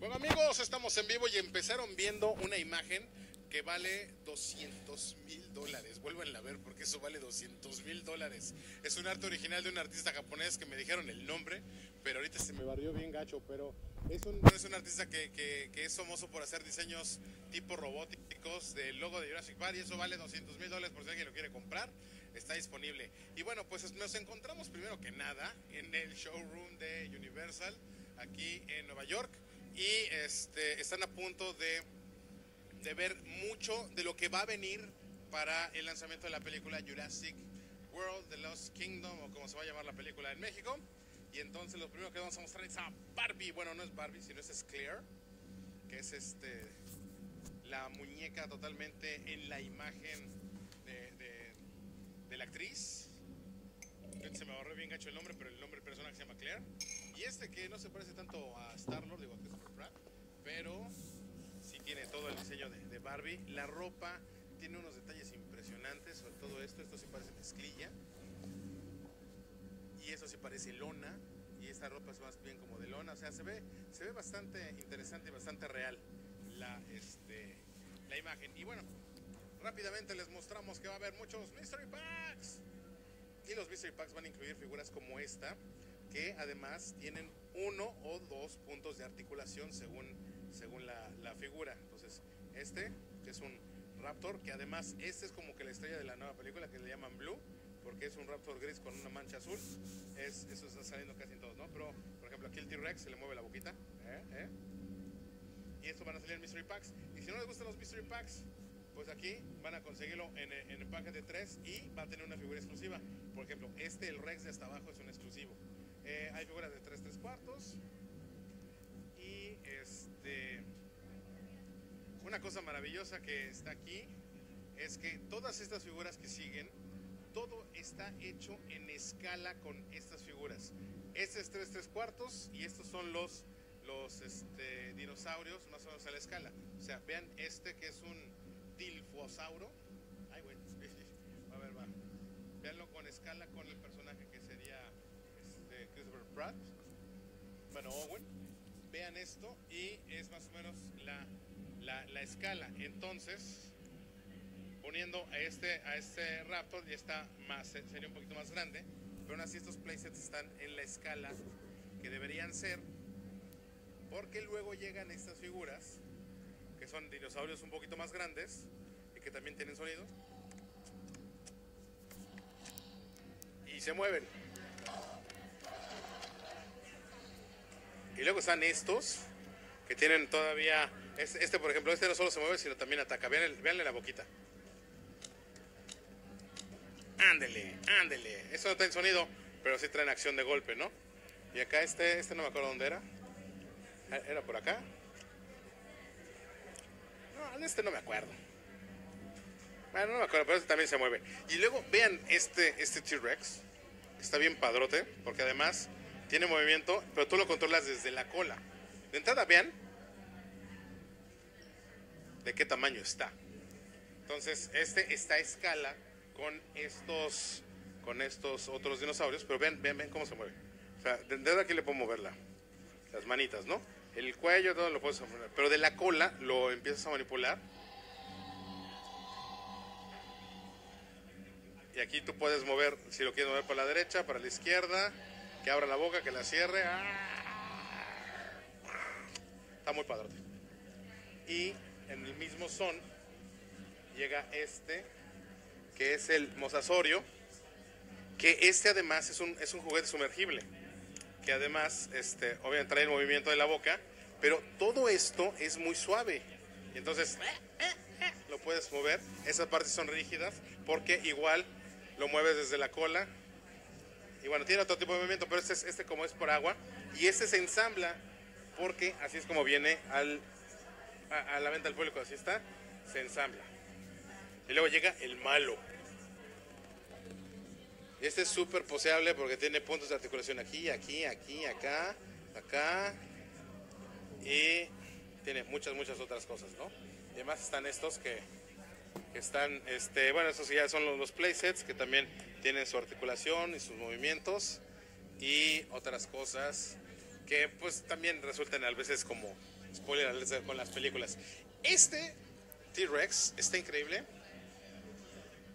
Bueno amigos, estamos en vivo y empezaron viendo una imagen que vale 200 mil dólares. Vuelven a ver porque eso vale 200 mil dólares. Es un arte original de un artista japonés que me dijeron el nombre, pero ahorita se me barrió bien gacho. Pero es un, es un artista que, que, que es famoso por hacer diseños tipo robóticos del logo de Jurassic Park y eso vale 200 mil dólares por si alguien lo quiere comprar. Está disponible. Y bueno, pues nos encontramos primero que nada en el showroom de Universal aquí en Nueva York y este, están a punto de, de ver mucho de lo que va a venir para el lanzamiento de la película Jurassic World, The Lost Kingdom, o como se va a llamar la película en México. Y entonces lo primero que vamos a mostrar es a Barbie. Bueno, no es Barbie, sino es Claire, que es este la muñeca totalmente en la imagen de, de, la actriz. Se me ahorró bien gacho el nombre, pero el nombre del personaje se llama Claire. Y este que no se parece tanto a Star-Lord, digo a Christopher Pratt, pero sí tiene todo el diseño de, de, Barbie. La ropa tiene unos detalles impresionantes sobre todo esto. Esto sí parece mezclilla. Y eso sí parece lona. Y esta ropa es más bien como de lona. O sea, se ve, se ve bastante interesante y bastante real la, este, la imagen. Y bueno, rápidamente les mostramos que va a haber muchos Mystery Packs. Y los Mystery Packs van a incluir figuras como esta, que además tienen uno o dos puntos de articulación según, según la, la, figura. Entonces, este, que es un Raptor, que además este es como que la estrella de la nueva película que le llaman Blue, porque es un Raptor gris con una mancha azul. Es, eso está saliendo casi en todos, ¿no? Pero, por ejemplo, aquí el T-Rex se le mueve la boquita. ¿eh? ¿eh? Y esto van a salir en Mystery Packs. Y si no les gustan los Mystery Packs, pues aquí van a conseguirlo en, en el paquete de 3 y va a tener una figura exclusiva. Por ejemplo, este, el Rex de hasta abajo, es un exclusivo. Eh, hay figuras de 3 3 cuartos. Y este. Una cosa maravillosa que está aquí es que todas estas figuras que siguen, todo está hecho en escala con estas figuras. Este es 3 3 cuartos y estos son los, los este, dinosaurios más o menos a la escala. O sea, vean este que es un dilfosauro. Ay, güey. A ver, va. Veanlo con escala con el personaje que este, Christopher Pratt. Bueno, Owen. Vean esto y es más o menos la, la, la escala. Entonces, poniendo a este, a este Raptor ya está más, sería un poquito más grande. Pero aún así estos playsets están en la escala que deberían ser. Porque luego llegan estas figuras que son dinosaurios un poquito más grandes y que también tienen sonido. Y se mueven. Y luego están estos que tienen todavía. Este, por ejemplo, este no solo se mueve, sino también ataca. Vean veanle la boquita. Ándele, ándele. Eso no tiene sonido, pero sí traen acción de golpe, ¿no? Y acá este, este no me acuerdo dónde era. ¿Era por acá? No, este no me acuerdo. Bueno, no me acuerdo, pero este también se mueve. Y luego vean este este T-Rex. Está bien padrote, porque además tiene movimiento, pero tú lo controlas desde la cola. De entrada, vean de qué tamaño está. Entonces, este está a escala con estos con estos otros dinosaurios, pero vean, vean, vean cómo se mueve. O sea, desde aquí le puedo mover la, las manitas, ¿no? El cuello, todo lo puedes mover, pero de la cola lo empiezas a manipular. Y aquí tú puedes mover, si lo quieres mover para la derecha, para la izquierda, que abra la boca, que la cierre. Está muy padrote. Y en el mismo son llega este, que es el mosasorio, que este además es un, es un juguete sumergible, que además, este, obviamente trae el movimiento de la boca, pero todo esto es muy suave. Entonces, lo puedes mover. Esas partes son rígidas porque igual lo mueves desde la cola. Y bueno, tiene otro tipo de movimiento, pero este, este como es por agua. Y este se ensambla porque así es como viene al, a, a la venta al público. Así está, se ensambla. Y luego llega el malo. Este es súper poseable porque tiene puntos de articulación aquí, aquí, aquí, acá, acá. Y tiene muchas, muchas otras cosas, ¿no? Y además están estos que, que están, este, bueno, estos ya son los, los playsets que también tienen su articulación y sus movimientos y otras cosas que pues también resultan a veces como spoiler con las películas. Este T-Rex está increíble.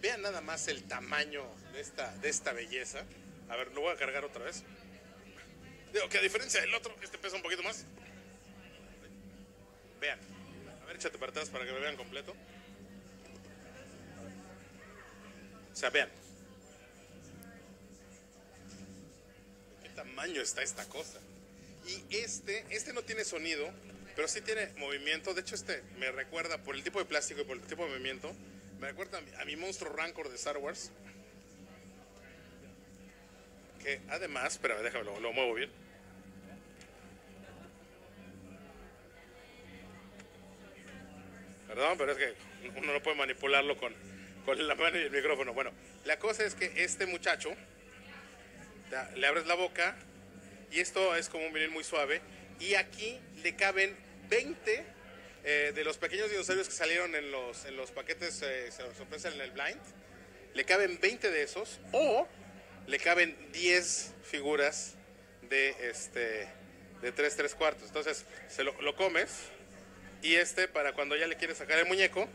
Vean nada más el tamaño de esta, de esta belleza. A ver, lo voy a cargar otra vez. Digo que a diferencia del otro, este pesa un poquito más. Vean. A ver, échate para atrás para que lo vean completo. O sea, vean. Tamaño está esta cosa? Y este, este no tiene sonido, pero sí tiene movimiento. De hecho, este me recuerda, por el tipo de plástico y por el tipo de movimiento, me recuerda a mi, monstruo Rancor de Star Wars. Que además, espera, déjame, lo, lo muevo bien. Perdón, pero es que uno no puede manipularlo con, con la mano y el micrófono. Bueno, la cosa es que este muchacho, le abres la boca y esto es como un vinil muy suave y aquí le caben 20 eh, de los pequeños dinosaurios que salieron en los, en los paquetes eh, sorpresa en el blind. Le caben 20 de esos o le caben 10 figuras de este de 3 3 cuartos. Entonces, se lo, lo comes y este, para cuando ya le quieres sacar el muñeco,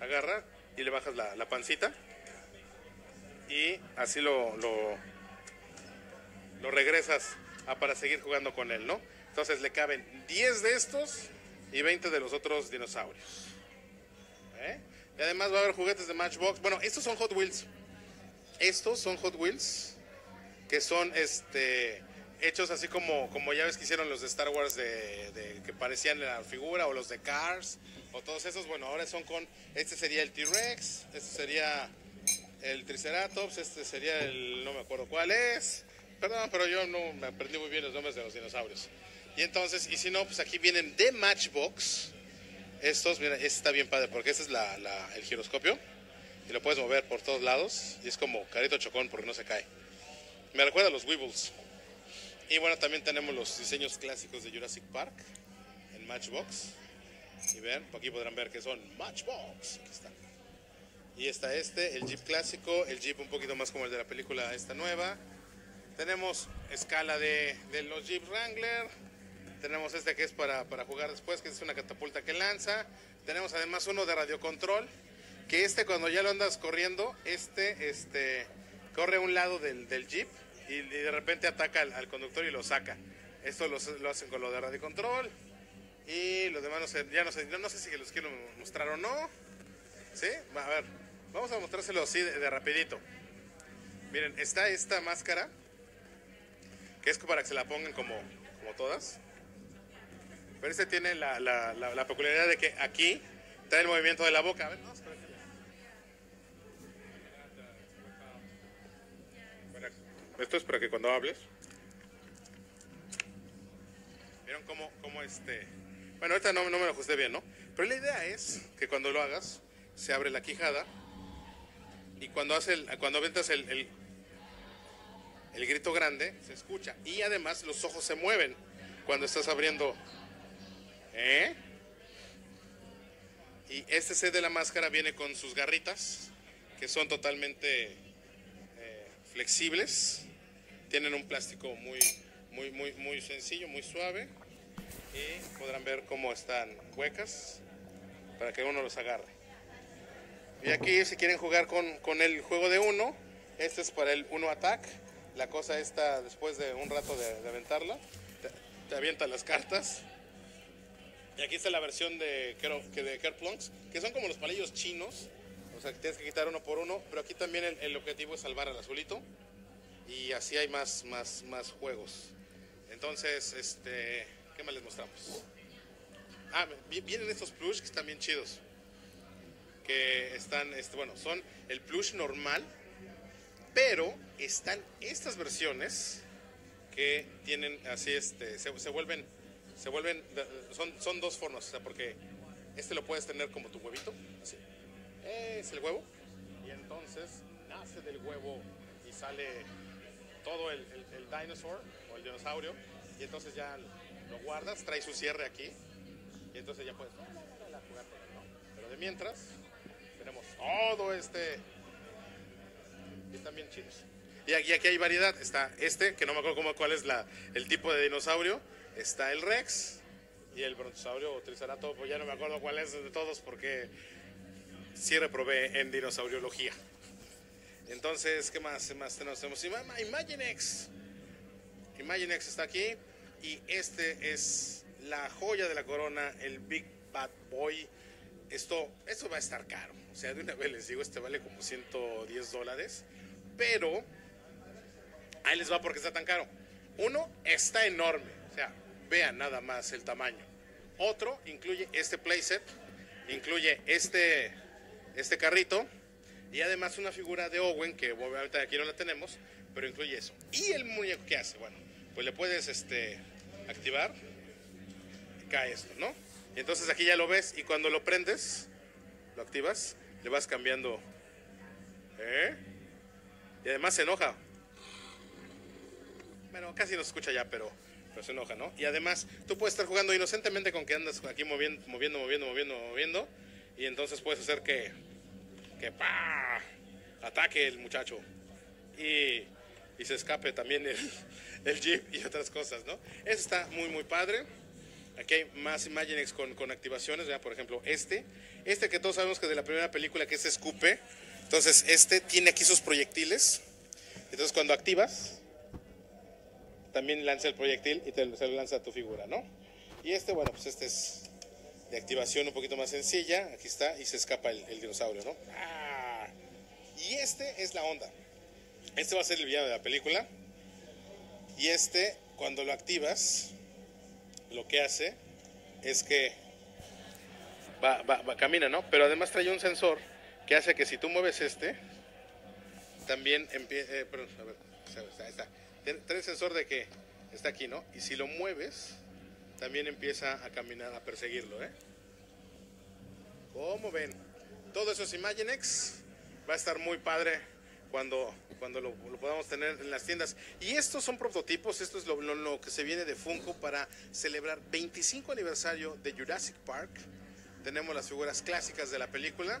agarra y le bajas la, pancita. Y así lo, lo, regresas a para seguir jugando con él, ¿no? Entonces le caben 10 de estos y 20 de los otros dinosaurios. ¿Eh? Y además va a haber juguetes de Matchbox. Bueno, estos son Hot Wheels. Estos son Hot Wheels que son este hechos así como, como ya ves que hicieron los de Star Wars de, que parecían la figura, o los de Cars, o todos esos, bueno, ahora son con, este sería el T-Rex, este sería el Triceratops, este sería el, no me acuerdo cuál es, perdón, pero yo no me aprendí muy bien los nombres de los dinosaurios. Y entonces, y si no, pues aquí vienen de Matchbox, estos, mira, este está bien padre, porque este es la, el giroscopio, y lo puedes mover por todos lados, y es como carito chocón porque no se cae. Me recuerda a los Weebles. Y bueno, también tenemos los diseños clásicos de Jurassic Park en Matchbox. Y ven, aquí podrán ver que son Matchbox. Aquí está. Y está este, el Jeep clásico, el Jeep un poquito más como el de la película esta nueva. Tenemos escala de, de los Jeep Wrangler. Tenemos este que es para, para, jugar después, que es una catapulta que lanza. Tenemos además uno de radiocontrol, que este cuando ya lo andas corriendo, este, este corre a un lado del, del Jeep y, de repente ataca al, conductor y lo saca. Esto lo, hacen con lo de radio control. Y los demás no sé, ya no sé, no, sé si los quiero mostrar o no. ¿Sí? A ver, vamos a mostrárselo así de, rapidito. Miren, está esta máscara, que es para que se la pongan como, como todas. Pero este tiene la, la, la, peculiaridad de que aquí trae el movimiento de la boca. A ver, no, Esto es para que cuando hables. ¿Vieron cómo, cómo este.? Bueno, ahorita no, no me lo ajusté bien, ¿no? Pero la idea es que cuando lo hagas, se abre la quijada y cuando, hace el, cuando aventas el, el grito grande, se escucha. Y además los ojos se mueven cuando estás abriendo. ¿Eh? Y este set de la máscara viene con sus garritas, que son totalmente eh, flexibles. Tienen un plástico muy, muy, muy, muy sencillo, muy suave. Y podrán ver cómo están huecas para que uno los agarre. Y aquí si quieren jugar con, con el juego de uno, este es para el uno attack. La cosa está después de un rato de, aventarla. Te, avienta las cartas. Y aquí está la versión de, que de Kerplunks, que son como los palillos chinos. O sea, que tienes que quitar uno por uno. Pero aquí también el, el objetivo es salvar al azulito y así hay más, más, más juegos. Entonces, este, ¿qué más les mostramos? Ah, vienen estos plush que están bien chidos. Que están, este, bueno, son el plush normal, pero están estas versiones que tienen así, este, se, vuelven, se vuelven, son, son dos formas, o sea, porque este lo puedes tener como tu huevito, así. Es el huevo, y entonces nace del huevo y sale todo el, dinosaur o el dinosaurio y entonces ya lo guardas, trae su cierre aquí y entonces ya puedes jugar Pero de mientras tenemos todo este están bien chidos. Y aquí, aquí hay variedad, está este, que no me acuerdo cómo, cuál es la, el tipo de dinosaurio, está el Rex, y el brontosaurio o triceratops, pues ya no me acuerdo cuál es de todos porque sí reprobé en dinosauriología. Entonces, ¿qué más, ¿Qué más tenemos? Imaginex. Imaginex está aquí y este es la joya de la corona, el Big Bad Boy. Esto, esto va a estar caro. O sea, de una vez les digo, este vale como 110 dólares. Pero ahí les va porque está tan caro. Uno, está enorme. O sea, vean nada más el tamaño. Otro, incluye este playset, incluye este, este carrito y además una figura de Owen, que obviamente aquí no la tenemos, pero incluye eso. ¿Y el muñeco qué hace? Bueno, pues le puedes este, activar, cae esto, ¿no? Y entonces aquí ya lo ves y cuando lo prendes, lo activas, le vas cambiando. ¿Eh? Y además se enoja. Bueno, casi no se escucha ya, pero, pero se enoja, ¿no? Y además tú puedes estar jugando inocentemente con que andas aquí moviendo, moviendo, moviendo, moviendo, moviendo. Y entonces puedes hacer que, que ¡pah! ataque el muchacho. Y, y se escape también el, el jeep y otras cosas, ¿no? Eso está muy, muy padre. Aquí hay más Imaginex con, con activaciones, ¿verdad? por ejemplo, este. Este que todos sabemos que de la primera película que es Escupe. Entonces, este tiene aquí sus proyectiles. Entonces, cuando activas, también lanza el proyectil y te, se lo lanza a tu figura, ¿no? Y este, bueno, pues este es de activación un poquito más sencilla. Aquí está, y se escapa el, el dinosaurio, ¿no? ¡Ah! Y este es la onda. Este va a ser el villano de la película. Y este, cuando lo activas, lo que hace es que va, va, va, camina, ¿no? Pero además trae un sensor que hace que si tú mueves este, también empieza... Eh, perdón, a ver, ahí está. Trae sensor de que está aquí, ¿no? Y si lo mueves, también empieza a caminar, a perseguirlo, ¿eh? Como ven, todo eso es Imaginex. Va a estar muy padre cuando, cuando lo, podamos tener en las tiendas. Y estos son prototipos, esto es lo, lo, lo, que se viene de Funko para celebrar 25 aniversario de Jurassic Park. Tenemos las figuras clásicas de la película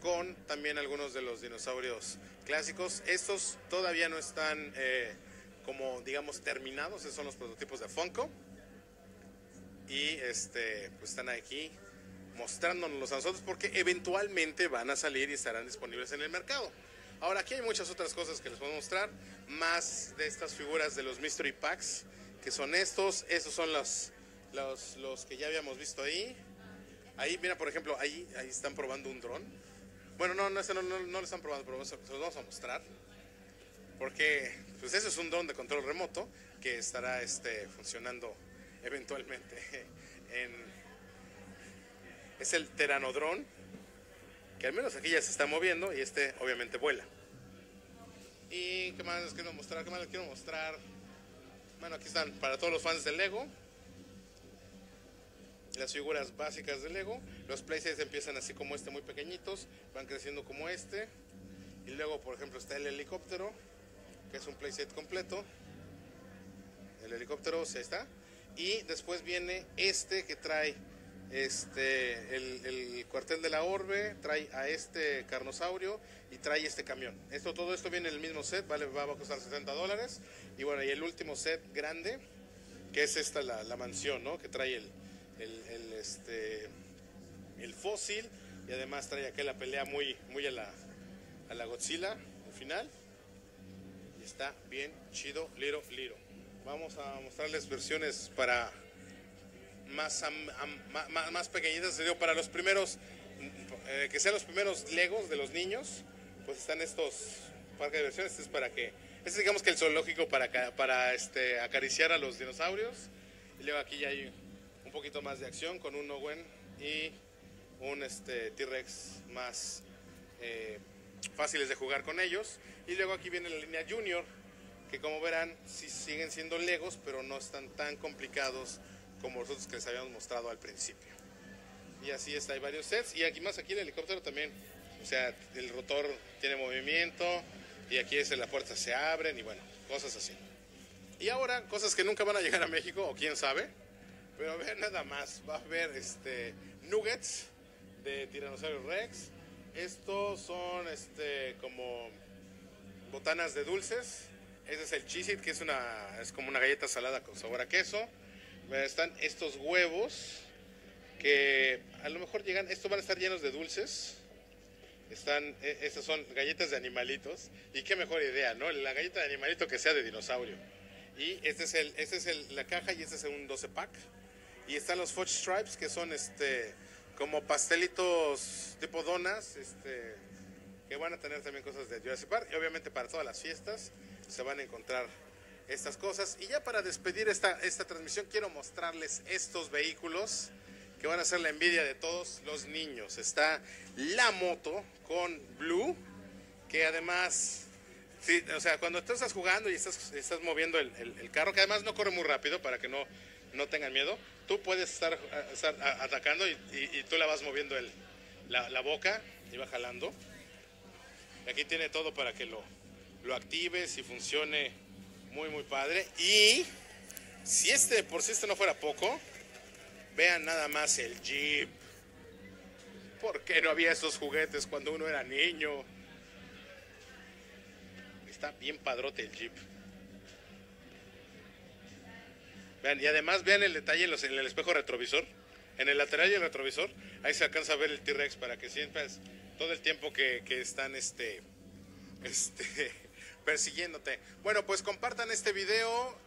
con también algunos de los dinosaurios clásicos. Estos todavía no están eh, como digamos terminados, esos son los prototipos de Funko. Y este, pues están aquí mostrándonos a nosotros porque eventualmente van a salir y estarán disponibles en el mercado. Ahora aquí hay muchas otras cosas que les puedo mostrar, más de estas figuras de los Mystery Packs, que son estos, estos son los, los, los que ya habíamos visto ahí. Ahí, mira, por ejemplo, ahí, ahí están probando un dron. Bueno, no, no, no, no, no lo están probando, pero se los vamos a mostrar. Porque, pues eso es un dron de control remoto que estará este, funcionando eventualmente en... Es el Teranodrón, que al menos aquí ya se está moviendo y este obviamente vuela. ¿Y qué más les quiero mostrar? ¿Qué más les quiero mostrar? Bueno, aquí están para todos los fans del Lego. Las figuras básicas del Lego. Los playsets empiezan así como este, muy pequeñitos. Van creciendo como este. Y luego, por ejemplo, está el helicóptero, que es un playset completo. El helicóptero, sí, ahí está. Y después viene este que trae este, el, el, cuartel de la orbe, trae a este carnosaurio y trae este camión. Esto, todo esto viene en el mismo set, vale, va a costar 70 dólares. Y bueno, y el último set grande, que es esta, la, la mansión, ¿no? Que trae el, el, el, este, el fósil y además trae aquella pelea muy, muy a la, a la Godzilla al final. Está bien chido, liro, liro. Vamos a mostrarles versiones para más, am, am, más, más, pequeñitas, para los primeros, eh, que sean los primeros Legos de los niños, pues están estos parques de diversiones, este es para que, este es digamos que el zoológico para, para este, acariciar a los dinosaurios, y luego aquí ya hay un poquito más de acción con un Owen y un este, T-Rex más eh, fáciles de jugar con ellos, y luego aquí viene la línea Junior, que como verán, sí siguen siendo Legos, pero no están tan complicados como nosotros que les habíamos mostrado al principio. Y así está, hay varios sets. Y aquí más, aquí el helicóptero también. O sea, el rotor tiene movimiento y aquí es la puerta se abren y bueno, cosas así. Y ahora, cosas que nunca van a llegar a México, o quién sabe. Pero ver, nada más. Va a haber este, nuggets de Tiranosaurio Rex. Estos son este, como botanas de dulces. Ese es el cheese que es, una, es como una galleta salada con sabor a queso. están estos huevos que a lo mejor llegan, estos van a estar llenos de dulces. Están, e, estas son galletas de animalitos. Y qué mejor idea, ¿no? La galleta de animalito que sea de dinosaurio. Y este es, el, este es el, la caja y este es un 12 pack. Y están los Fudge Stripes que son este como pastelitos tipo donas, este, que van a tener también cosas de Jurassic Park. Y obviamente para todas las fiestas se van a encontrar estas cosas. Y ya para despedir esta, esta transmisión quiero mostrarles estos vehículos que van a ser la envidia de todos los niños. Está la moto con Blue, que además, sí, o sea, cuando tú estás jugando y estás, estás moviendo el, carro, que además no corre muy rápido para que no, no tengan miedo, tú puedes estar, atacando y, tú la vas moviendo el, la, la, boca y va jalando. Aquí tiene todo para que lo, lo actives y funcione muy, muy padre. Y si este, por si este no fuera poco, Vean nada más el Jeep. ¿Por qué no había esos juguetes cuando uno era niño? Está bien padrote el Jeep. Vean, y además vean el detalle en, el espejo retrovisor. En el lateral y el retrovisor, ahí se alcanza a ver el T-Rex para que sientas todo el tiempo que, que están este, este, persiguiéndote. Bueno, pues compartan este video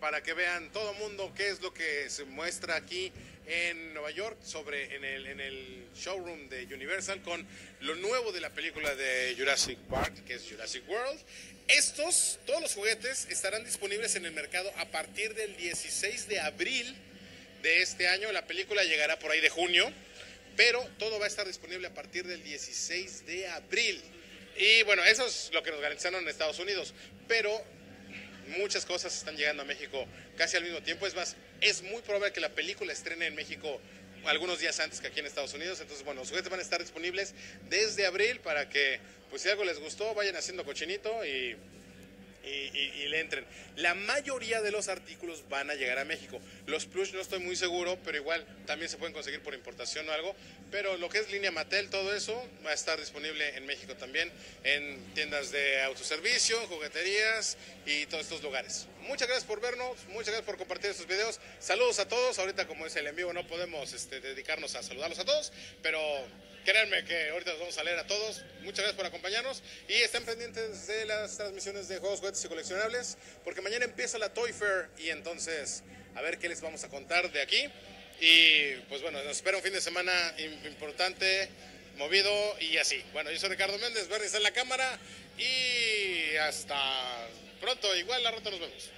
para que vean todo mundo qué es lo que se muestra aquí en Nueva York sobre en el, en el showroom de Universal con lo nuevo de la película de Jurassic Park, que es Jurassic World. Estos, todos los juguetes estarán disponibles en el mercado a partir del 16 de abril de este año. La película llegará por ahí de junio, pero todo va a estar disponible a partir del 16 de abril. Y bueno, eso es lo que nos garantizaron en Estados Unidos, pero muchas cosas están llegando a México casi al mismo tiempo. Es más, es muy probable que la película estrene en México algunos días antes que aquí en Estados Unidos. Entonces, bueno, los juguetes van a estar disponibles desde abril para que, pues si algo les gustó, vayan haciendo cochinito y y, le entren. La mayoría de los artículos van a llegar a México. Los plush no estoy muy seguro, pero igual también se pueden conseguir por importación o algo. Pero lo que es línea Mattel, todo eso va a estar disponible en México también, en tiendas de autoservicio, jugueterías y todos estos lugares. Muchas gracias por vernos, muchas gracias por compartir estos videos. Saludos a todos. Ahorita como es el en vivo no podemos este, dedicarnos a saludarlos a todos, pero Créanme que ahorita los vamos a leer a todos. Muchas gracias por acompañarnos y estén pendientes de las transmisiones de juegos, juguetes y coleccionables porque mañana empieza la Toy Fair y entonces a ver qué les vamos a contar de aquí. Y pues bueno, nos espera un fin de semana importante, movido y así. Bueno, yo soy Ricardo Méndez, Bernie en la cámara y hasta pronto. Igual la rato nos vemos.